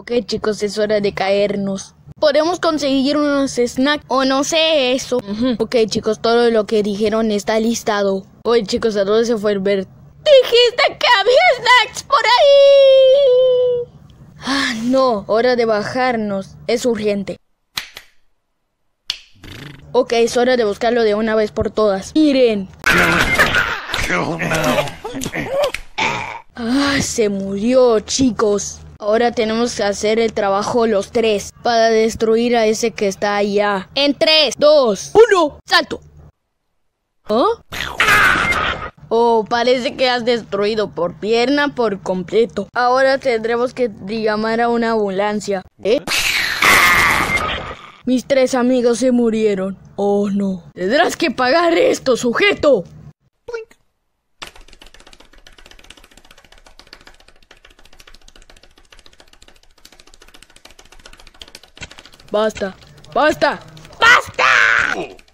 Ok chicos, es hora de caernos. Podemos conseguir unos snacks o no sé eso. Ok chicos, todo lo que dijeron está listado. Oye chicos, ¿a dónde se fue el ver? Dijiste que había snacks por ahí. Ah, no, hora de bajarnos. Es urgente. Ok, es hora de buscarlo de una vez por todas. Miren. Ah, se murió, chicos. Ahora tenemos que hacer el trabajo los tres para destruir a ese que está allá. En tres, dos, uno, salto. ¿Oh? Oh, parece que has destruido por pierna por completo. Ahora tendremos que llamar a una ambulancia. ¿Eh? Mis tres amigos se murieron. Oh no. Tendrás que pagar esto, sujeto. Basta. Basta. ¡Basta!